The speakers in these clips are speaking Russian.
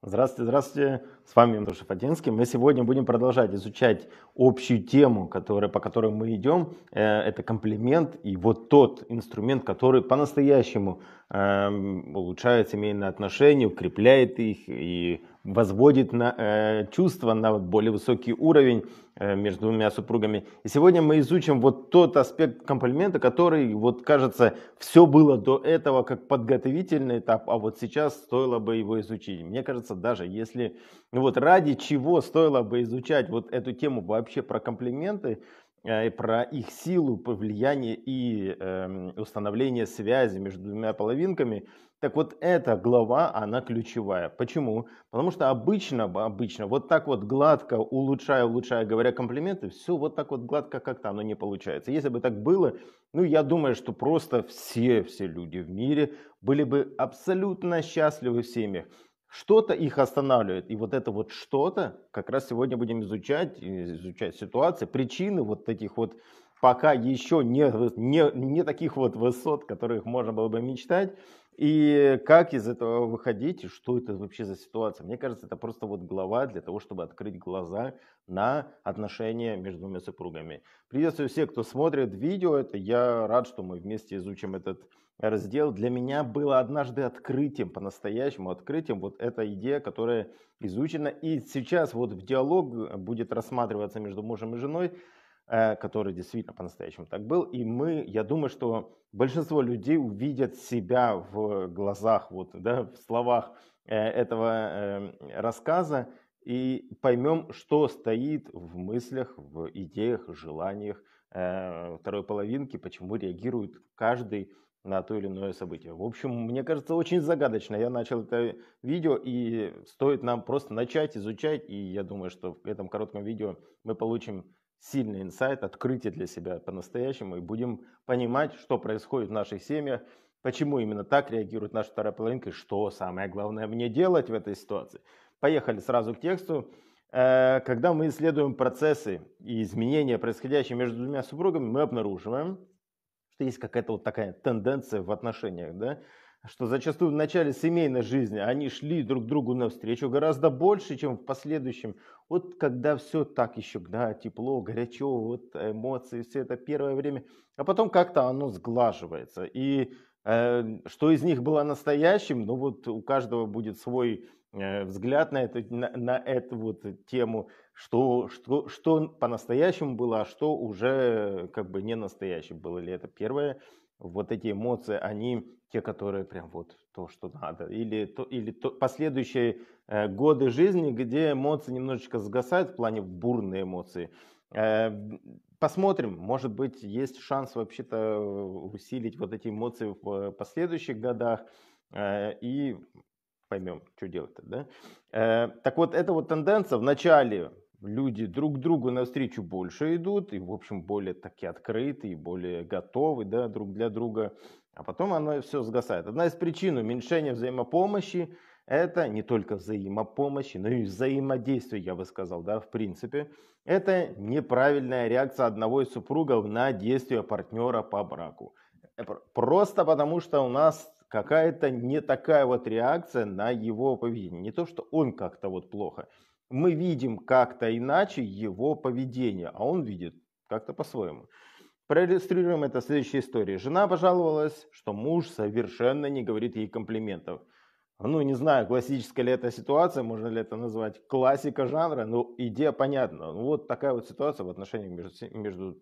Здравствуйте, здравствуйте. С вами Антон Шафатинский. Мы сегодня будем продолжать изучать общую тему, которая, по которой мы идем. Э, это комплимент и вот тот инструмент, который по-настоящему улучшает семейные отношения, укрепляет их и возводит на, э, чувства на более высокий уровень э, между двумя супругами. И сегодня мы изучим вот тот аспект комплимента, который, вот кажется, все было до этого как подготовительный этап, а вот сейчас стоило бы его изучить. Мне кажется, даже если вот ради чего стоило бы изучать вот эту тему вообще про комплименты, э, про их силу, влияние и э, установление связи между двумя половинками – так вот, эта глава, она ключевая. Почему? Потому что обычно, обычно, вот так вот гладко, улучшая, улучшая, говоря комплименты, все вот так вот гладко как-то оно не получается. Если бы так было, ну, я думаю, что просто все, все люди в мире были бы абсолютно счастливы в семьях. Что-то их останавливает. И вот это вот что-то как раз сегодня будем изучать, изучать ситуации, причины вот этих вот пока еще не, не, не таких вот высот, которых можно было бы мечтать. И как из этого выходить, и что это вообще за ситуация? Мне кажется, это просто вот глава для того, чтобы открыть глаза на отношения между двумя супругами. Приветствую всех, кто смотрит видео. Это я рад, что мы вместе изучим этот раздел. Для меня было однажды открытием, по-настоящему открытием, вот эта идея, которая изучена. И сейчас вот в диалог будет рассматриваться между мужем и женой. Э, который действительно по-настоящему так был. И мы, я думаю, что большинство людей увидят себя в глазах, вот, да, в словах э, этого эм, рассказа и поймем, что стоит в мыслях, в идеях, желаниях э, второй половинки, почему реагирует каждый на то или иное событие. В общем, мне кажется, очень загадочно. Я начал это видео, и стоит нам просто начать изучать, и я думаю, что в этом коротком видео мы получим сильный инсайт, открытие для себя по-настоящему и будем понимать, что происходит в наших семьях, почему именно так реагирует наша вторая половинка и что самое главное мне делать в этой ситуации. Поехали сразу к тексту. Э, когда мы исследуем процессы и изменения, происходящие между двумя супругами, мы обнаруживаем, что есть какая-то вот такая тенденция в отношениях, да, что зачастую в начале семейной жизни они шли друг другу навстречу гораздо больше, чем в последующем. Вот когда все так еще, да, тепло, горячо, вот эмоции, все это первое время, а потом как-то оно сглаживается. И э, что из них было настоящим, ну вот у каждого будет свой э, взгляд на эту, на, на эту вот тему, что, что, что по-настоящему было, а что уже как бы не настоящим было. Ли это первое вот эти эмоции, они те, которые прям вот то, что надо. Или, то, или то, последующие э, годы жизни, где эмоции немножечко сгасают в плане бурные эмоции. Э, посмотрим, может быть, есть шанс вообще-то усилить вот эти эмоции в последующих годах. Э, и поймем, что делать-то. Да? Э, так вот, эта вот тенденция в начале люди друг другу навстречу больше идут, и, в общем, более такие открытые, более готовы да, друг для друга, а потом оно все сгасает. Одна из причин уменьшения взаимопомощи – это не только взаимопомощи, но и взаимодействие, я бы сказал, да, в принципе. Это неправильная реакция одного из супругов на действия партнера по браку. Э, просто потому, что у нас какая-то не такая вот реакция на его поведение. Не то, что он как-то вот плохо – мы видим как-то иначе его поведение, а он видит как-то по-своему. Проиллюстрируем это следующей истории. Жена пожаловалась, что муж совершенно не говорит ей комплиментов. Ну, не знаю, классическая ли это ситуация, можно ли это назвать классика жанра, но идея понятна. Ну, вот такая вот ситуация в отношениях между, между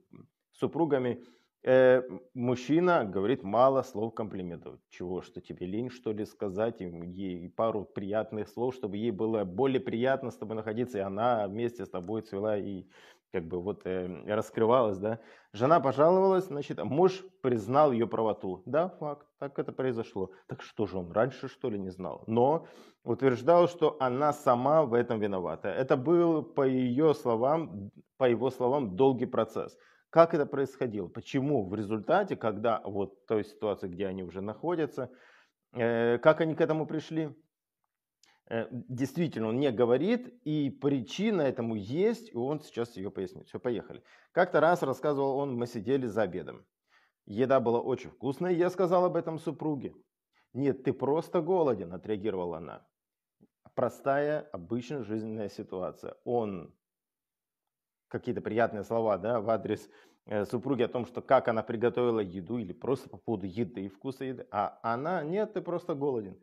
супругами э, мужчина говорит мало слов комплиментов. Чего, что тебе лень, что ли, сказать ей пару приятных слов, чтобы ей было более приятно с тобой находиться, и она вместе с тобой цвела и как бы вот э, раскрывалась, да. Жена пожаловалась, значит, муж признал ее правоту. Да, факт, так это произошло. Так что же он раньше, что ли, не знал? Но утверждал, что она сама в этом виновата. Это был, по ее словам, по его словам, долгий процесс. Как это происходило? Почему в результате, когда вот той ситуации, где они уже находятся, э, как они к этому пришли? Э, действительно, он не говорит, и причина этому есть, и он сейчас ее пояснит. Все, поехали. Как-то раз рассказывал он, мы сидели за обедом. Еда была очень вкусная, я сказал об этом супруге. Нет, ты просто голоден, отреагировала она. простая, обычная жизненная ситуация. Он какие-то приятные слова да, в адрес э, супруги о том, что как она приготовила еду или просто по поводу еды и вкуса еды, а она, нет, ты просто голоден.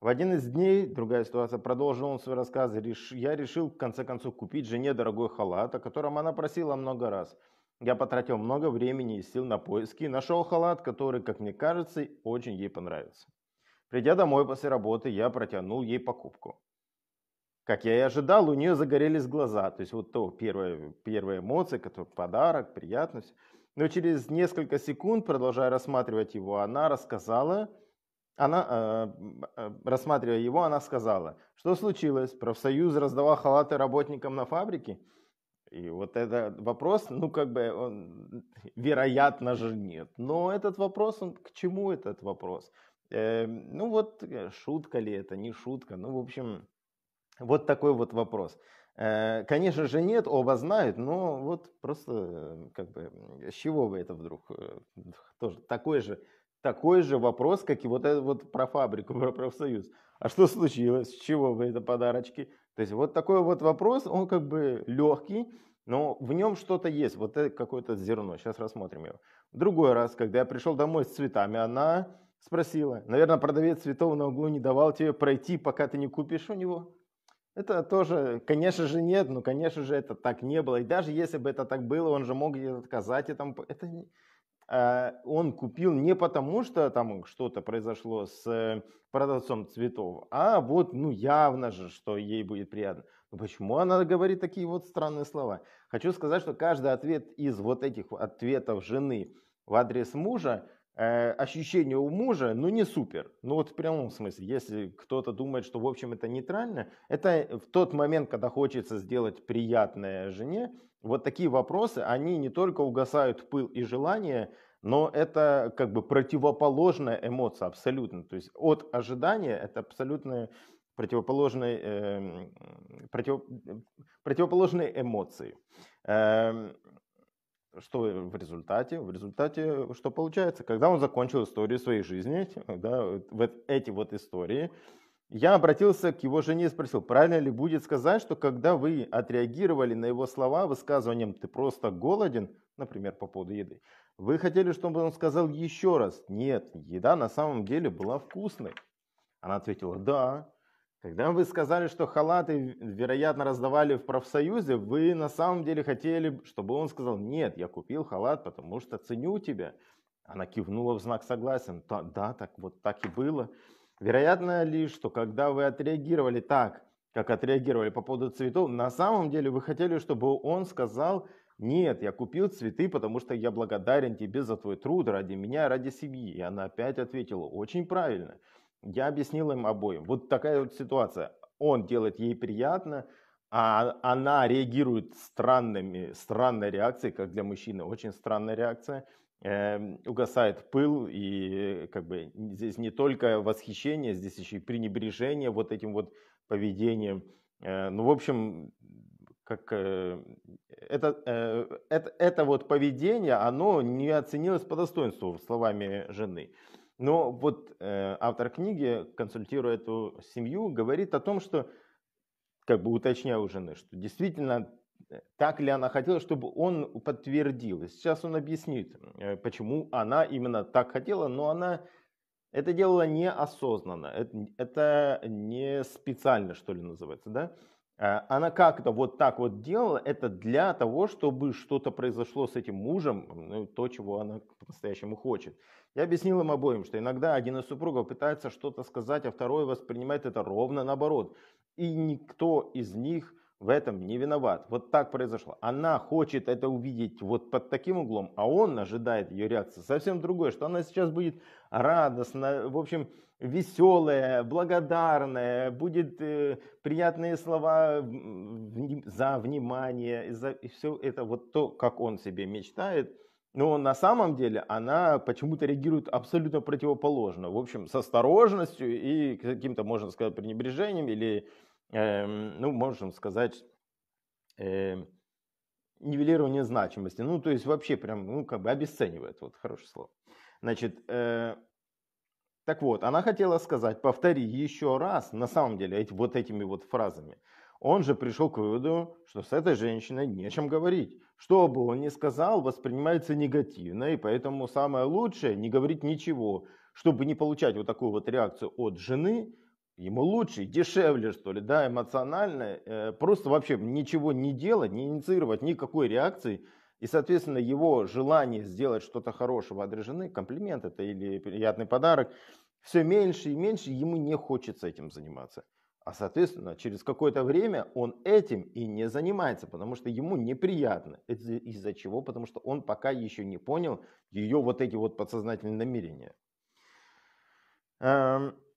В один из дней, другая ситуация, продолжил он свой рассказ, я решил в конце концов купить жене дорогой халат, о котором она просила много раз. Я потратил много времени и сил на поиски нашел халат, который, как мне кажется, очень ей понравится. Придя домой после работы, я протянул ей покупку. Как я и ожидал, у нее загорелись глаза. То есть вот то первая, первая эмоция, который подарок, приятность. Но через несколько секунд, продолжая рассматривать его, она рассказала, она, э, э, рассматривая его, она сказала, что случилось, профсоюз раздавал халаты работникам на фабрике? И вот этот вопрос, ну как бы, он, вероятно же нет. Но этот вопрос, он, к чему этот вопрос? Э, ну вот, э, шутка ли это, не шутка? Ну, в общем, вот такой вот вопрос. Э, конечно же нет, оба знают, но вот просто э, как бы с чего вы это вдруг э, тоже такой же такой же вопрос, как и вот этот вот про фабрику, про профсоюз. А что случилось? С чего вы это подарочки? То есть вот такой вот вопрос, он как бы легкий, но в нем что-то есть, вот это какое-то зерно. Сейчас рассмотрим его. Другой раз, когда я пришел домой с цветами, она спросила, наверное, продавец цветов на углу не давал тебе пройти, пока ты не купишь у него. Это тоже, конечно же, нет, но, конечно же, это так не было. И даже если бы это так было, он же мог отказать. Это, это, э, он купил не потому, что там что-то произошло с э, продавцом цветов, а вот, ну, явно же, что ей будет приятно. Но почему она говорит такие вот странные слова? Хочу сказать, что каждый ответ из вот этих ответов жены в адрес мужа – ощущение у мужа, ну не супер. Ну вот в прямом смысле, если кто-то думает, что в общем это нейтрально, это в тот момент, когда хочется сделать приятное жене, вот такие вопросы, они не только угасают пыл и желание, но это как бы противоположная эмоция абсолютно. То есть от ожидания это абсолютно противоположные, э, против, противоположные эмоции. Э, что в результате? В результате что получается? Когда он закончил историю своей жизни, да, вот эти вот истории, я обратился к его жене и спросил, правильно ли будет сказать, что когда вы отреагировали на его слова высказыванием «ты просто голоден», например, по поводу еды, вы хотели, чтобы он сказал еще раз «нет, еда на самом деле была вкусной». Она ответила «да». Когда вы сказали, что халаты, вероятно, раздавали в профсоюзе, вы на самом деле хотели, чтобы он сказал, нет, я купил халат, потому что ценю тебя. Она кивнула в знак согласия. Да, так вот так и было. Вероятно ли, что когда вы отреагировали так, как отреагировали по поводу цветов, на самом деле вы хотели, чтобы он сказал, нет, я купил цветы, потому что я благодарен тебе за твой труд ради меня, ради семьи. И она опять ответила, очень правильно. Я объяснил им обоим. Вот такая вот ситуация. Он делает ей приятно, а она реагирует странными, странной реакцией, как для мужчины, очень странная реакция. Э, угасает пыл, и как бы здесь не только восхищение, здесь еще и пренебрежение вот этим вот поведением. Э, ну, в общем, как э, это, э, это, это вот поведение, оно не оценилось по достоинству словами жены. Но вот э, автор книги, консультируя эту семью, говорит о том, что, как бы уточняя у жены, что действительно э, так ли она хотела, чтобы он подтвердил. Сейчас он объяснит, э, почему она именно так хотела, но она это делала неосознанно, это, это не специально, что ли, называется, да? Э, она как-то вот так вот делала, это для того, чтобы что-то произошло с этим мужем, ну, то, чего она по-настоящему хочет. Я объяснил им обоим, что иногда один из супругов пытается что-то сказать, а второй воспринимает это ровно наоборот. И никто из них в этом не виноват. Вот так произошло. Она хочет это увидеть вот под таким углом, а он ожидает ее реакции совсем другой, что она сейчас будет радостна, в общем, веселая, благодарная, будет э, приятные слова в, за внимание, за, и все это вот то, как он себе мечтает – но на самом деле она почему-то реагирует абсолютно противоположно. В общем, с осторожностью и каким-то, можно сказать, пренебрежением или, э, ну, можем сказать, э, нивелирование значимости. Ну, то есть вообще прям, ну, как бы обесценивает, вот хорошее слово. Значит, э, Так вот, она хотела сказать, повтори еще раз, на самом деле, эти, вот этими вот фразами. Он же пришел к выводу, что с этой женщиной нечем говорить. Что бы он ни сказал, воспринимается негативно, и поэтому самое лучшее не говорить ничего. Чтобы не получать вот такую вот реакцию от жены, ему лучше, дешевле, что ли, да, эмоционально, э, просто вообще ничего не делать, не инициировать никакой реакции, и, соответственно, его желание сделать что-то хорошего от жены, комплимент это или приятный подарок, все меньше и меньше, ему не хочется этим заниматься. А, соответственно, через какое-то время он этим и не занимается, потому что ему неприятно. Из-за чего? Потому что он пока еще не понял ее вот эти вот подсознательные намерения.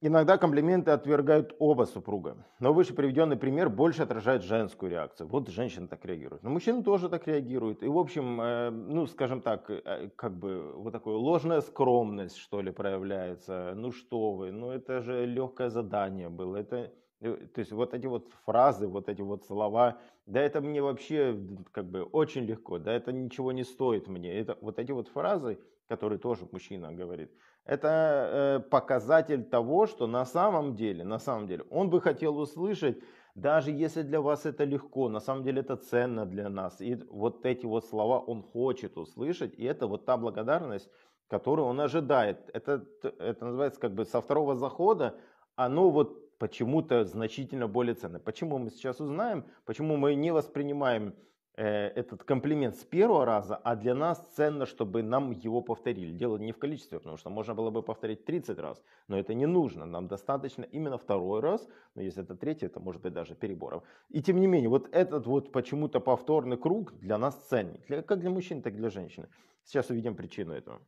Иногда комплименты отвергают оба супруга. Но выше приведенный пример больше отражает женскую реакцию. Вот женщина так реагирует. Но мужчина тоже так реагирует. И в общем, э, ну скажем так, э, как бы вот такая ложная скромность что ли проявляется. Ну что вы, ну это же легкое задание было. Это Э, то есть вот эти вот фразы, вот эти вот слова, да это мне вообще как бы очень легко, да это ничего не стоит мне. Это, вот эти вот фразы, которые тоже мужчина говорит, это э, показатель того, что на самом деле, на самом деле, он бы хотел услышать, даже если для вас это легко, на самом деле это ценно для нас. И вот эти вот слова он хочет услышать, и это вот та благодарность, которую он ожидает. Это, это называется как бы со второго захода, оно вот почему-то значительно более ценно. Почему мы сейчас узнаем, почему мы не воспринимаем этот комплимент с первого раза, а для нас ценно, чтобы нам его повторили. Дело не в количестве, потому что можно было бы повторить 30 раз, но это не нужно. Нам достаточно именно второй раз, но если это третий, это может быть даже перебором. И тем не менее, вот этот вот почему-то повторный круг для нас ценнее, для, как для мужчин, так и для женщины. Сейчас увидим причину этого.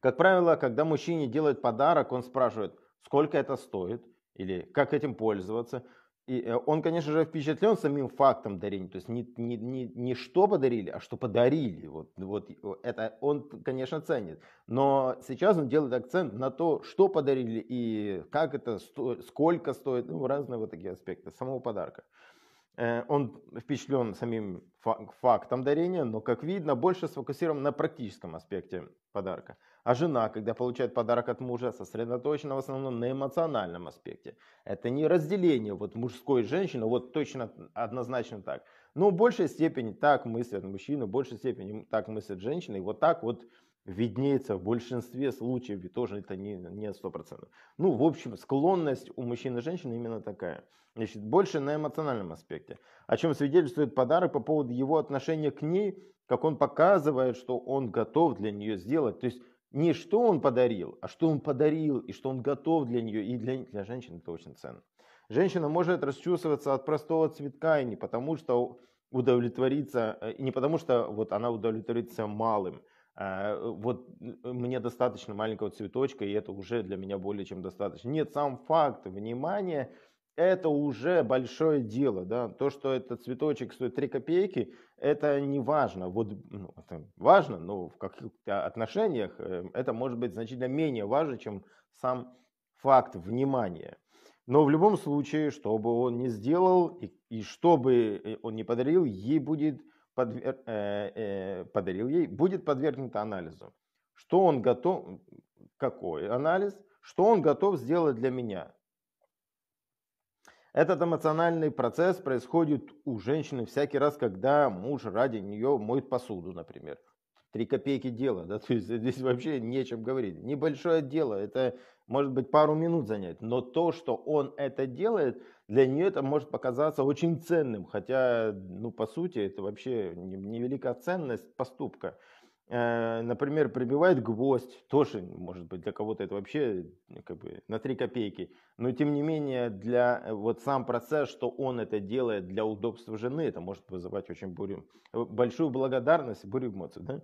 Как правило, когда мужчине делают подарок, он спрашивает, сколько это стоит, или как этим пользоваться. И э, он, конечно же, впечатлен самим фактом дарения, то есть не, не, не, не что подарили, а что подарили. Вот, вот это он, конечно, ценит. Но сейчас он делает акцент на то, что подарили и как это, сто, сколько стоит, ну, разные вот такие аспекты самого подарка. Э, он впечатлен самим фактом дарения, но, как видно, больше сфокусирован на практическом аспекте подарка. А жена, когда получает подарок от мужа, сосредоточена в основном на эмоциональном аспекте. Это не разделение вот мужской и женщины, вот точно однозначно так. Но в большей степени так мыслят мужчины, в большей степени так мыслят женщины. И вот так вот виднеется в большинстве случаев, и тоже это не, не 100%. Ну, в общем, склонность у мужчин и женщин именно такая. Значит, больше на эмоциональном аспекте. О чем свидетельствует подарок по поводу его отношения к ней, как он показывает, что он готов для нее сделать. То есть не что он подарил, а что он подарил и что он готов для нее. И для, для женщин это очень ценно. Женщина может расчувствоваться от простого цветка и не потому, что удовлетвориться, э, не потому, что вот она удовлетворится малым. А, вот мне достаточно маленького цветочка, и это уже для меня более чем достаточно. Нет, сам факт внимания – это уже большое дело. Да? То, что этот цветочек стоит 3 копейки, это не важно. Вот, ну, это важно, но в каких-то отношениях э, это может быть значительно менее важно, чем сам факт внимания. Но в любом случае, что бы он ни сделал и, и что бы э, он ни подарил, ей будет подвер... э, э, подарил ей, будет подвергнуто анализу. Что он готов, какой анализ, что он готов сделать для меня. Этот эмоциональный процесс происходит у женщины всякий раз, когда муж ради нее моет посуду, например. Три копейки дело, да, то есть здесь вообще нечем говорить. Небольшое дело, это может быть пару минут занять, но то, что он это делает, для нее это может показаться очень ценным, хотя, ну, по сути, это вообще невелика ценность поступка. Э, например, прибивает гвоздь, тоже, может быть, для кого-то это вообще как бы на 3 копейки, но тем не менее, для э, вот сам процесс, что он это делает для удобства жены, это может вызывать очень бурю, э, большую благодарность, бурю эмоций, да?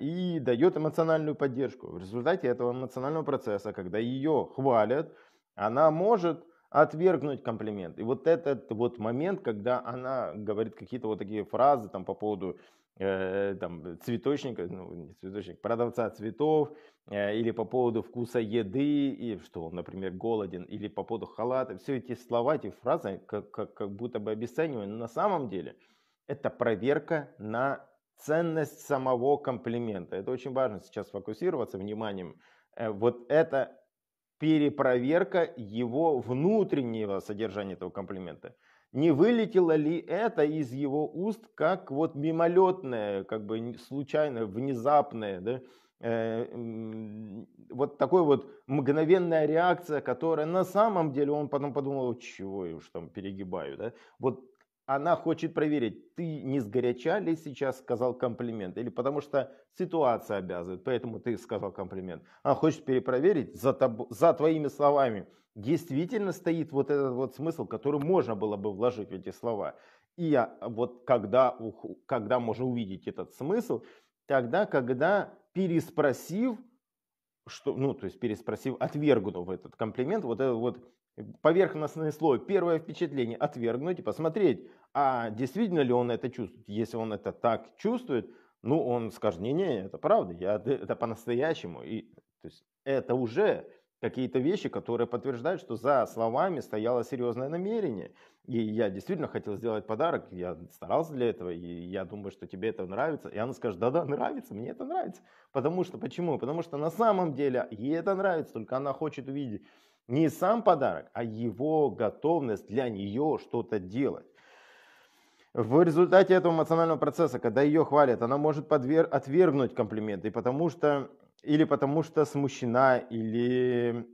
и дает эмоциональную поддержку. В результате этого эмоционального процесса, когда ее хвалят, она может отвергнуть комплимент. И вот этот вот момент, когда она говорит какие-то вот такие фразы там по поводу э, там, цветочника, ну, не цветочник, продавца цветов, э, или по поводу вкуса еды, и что он, например, голоден, или по поводу халата. Все эти слова, эти фразы как, как, как будто бы обесценивают. Но на самом деле это проверка на ценность самого комплимента. Это очень важно сейчас фокусироваться вниманием э, вот это перепроверка его внутреннего содержания этого комплимента. Не вылетело ли это из его уст как вот мимолетное, как бы случайное, внезапное, да? э, вот такой вот мгновенная реакция, которая на самом деле он потом подумал, чего я уж там перегибаю, да? Вот она хочет проверить, ты не сгоряча ли сейчас сказал комплимент, или потому что ситуация обязывает, поэтому ты сказал комплимент. Она хочет перепроверить за, тоб, за твоими словами, действительно стоит вот этот вот смысл, который можно было бы вложить в эти слова. И я, вот когда, когда можно увидеть этот смысл, тогда, когда переспросив, что, ну, то есть переспросив, отвергнув этот комплимент, вот этот вот поверхностный слой, первое впечатление отвергнуть и посмотреть, а действительно ли он это чувствует. Если он это так чувствует, ну, он скажет, не-не, это правда, я, это по-настоящему. И, то есть это уже какие-то вещи, которые подтверждают, что за словами стояло серьезное намерение. И я действительно хотел сделать подарок, я старался для этого, и я думаю, что тебе это нравится. И она скажет, да-да, нравится, мне это нравится. Потому что, почему? Потому что на самом деле ей это нравится, только она хочет увидеть не сам подарок, а его готовность для нее что-то делать. В результате этого эмоционального процесса, когда ее хвалят, она может подвер... отвергнуть комплименты, потому что, или потому что смущена, или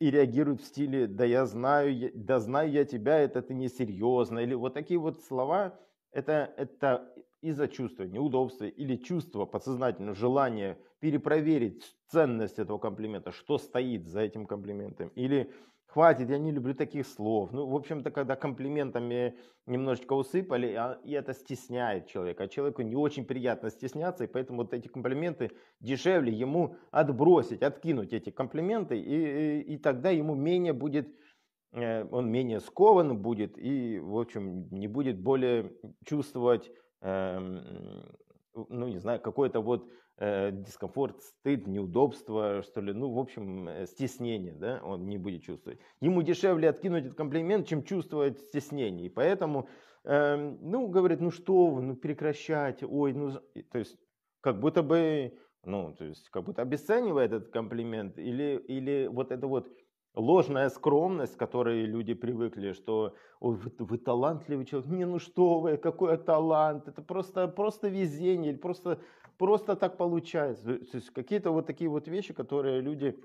и реагирует в стиле «да я знаю, да знаю я тебя, это ты несерьезно», или вот такие вот слова, это, это из-за чувства неудобства или чувства подсознательного желания перепроверить ценность этого комплимента, что стоит за этим комплиментом, или хватит, я не люблю таких слов. Ну, в общем-то, когда комплиментами немножечко усыпали, а, и это стесняет человека. А человеку не очень приятно стесняться, и поэтому вот эти комплименты дешевле ему отбросить, откинуть эти комплименты, и, и, и тогда ему менее будет, э, он менее скован будет, и, в общем, не будет более чувствовать ну, не знаю, какой-то вот э, дискомфорт, стыд, неудобство, что ли, ну, в общем, э, стеснение, да, он не будет чувствовать. Ему дешевле откинуть этот комплимент, чем чувствовать стеснение. И поэтому, э, ну, говорит, ну что вы, ну прекращайте, ой, ну, то есть, как будто бы, ну, то есть, как будто обесценивает этот комплимент, или, или вот это вот ложная скромность, к которой люди привыкли, что вы, вы талантливый человек, не, ну что вы, какой талант, это просто, просто везение, или просто, просто так получается. То есть какие-то вот такие вот вещи, которые люди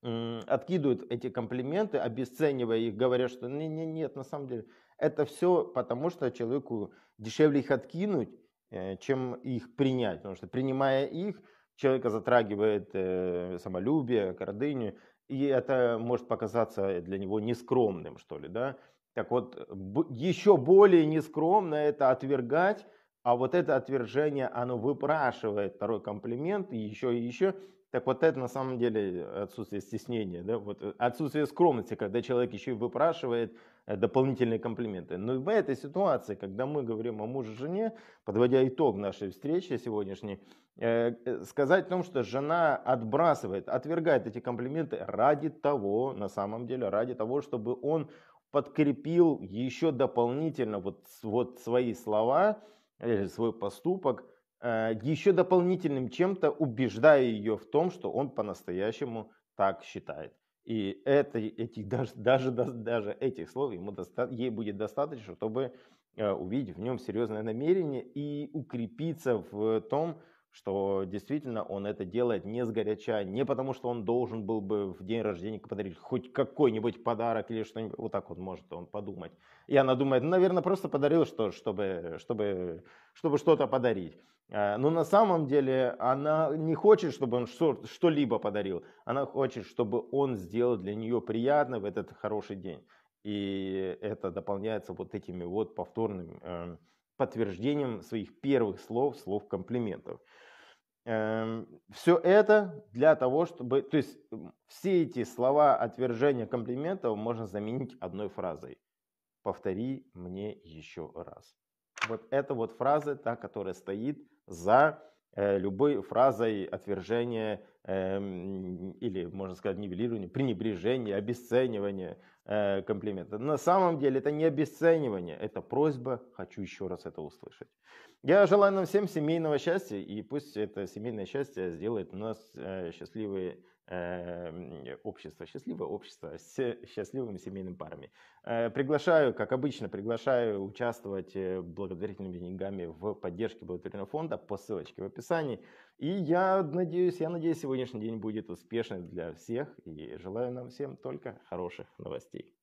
откидывают эти комплименты, обесценивая их, говоря, что не, не, нет, на самом деле, это все потому, что человеку дешевле их откинуть, э, чем их принять. Потому что принимая их, человека затрагивает э, самолюбие, гордыню, и это может показаться для него нескромным, что ли, да. Так вот, еще более нескромно это отвергать, а вот это отвержение, оно выпрашивает второй комплимент, и еще и еще. Так вот это на самом деле отсутствие стеснения, да? вот э, отсутствие скромности, когда человек еще и выпрашивает дополнительные комплименты. Но и в этой ситуации, когда мы говорим о муже жене, подводя итог нашей встречи сегодняшней, э, сказать о том, что жена отбрасывает, отвергает эти комплименты ради того, на самом деле, ради того, чтобы он подкрепил еще дополнительно вот, вот свои слова, или свой поступок, Э, еще дополнительным чем-то убеждая ее в том, что он по-настоящему так считает. И это, этих, даже, даже, даже этих слов ему доста, ей будет достаточно, чтобы э, увидеть в нем серьезное намерение и укрепиться в том, что действительно он это делает не с горяча, не потому что он должен был бы в день рождения подарить хоть какой-нибудь подарок или что-нибудь, вот так вот может он подумать. И она думает, ну, наверное, просто подарил, что, чтобы, чтобы, чтобы что-то подарить. А, но на самом деле она не хочет, чтобы он что-либо подарил, она хочет, чтобы он сделал для нее приятно в этот хороший день. И это дополняется вот этими вот повторными эм, подтверждением своих первых слов, слов комплиментов. Эм, Все это для того, чтобы... То есть все эти слова отвержения комплиментов можно заменить одной фразой. Повтори мне еще раз. Вот эта вот фраза, та, которая стоит за э, любой фразой отвержения э, или, можно сказать, нивелирования, пренебрежения, обесценивания, э, комплименты. На самом деле это не обесценивание, это просьба, хочу еще раз это услышать. Я желаю нам всем семейного счастья, и пусть это семейное счастье сделает нас э, счастливые э, общество, счастливое общество с счастливыми семейными парами. Э, приглашаю, как обычно, приглашаю участвовать э, благотворительными деньгами в поддержке благотворительного фонда по ссылочке в описании. И я надеюсь, я надеюсь, сегодняшний день будет успешным для всех и желаю нам всем только хороших новостей.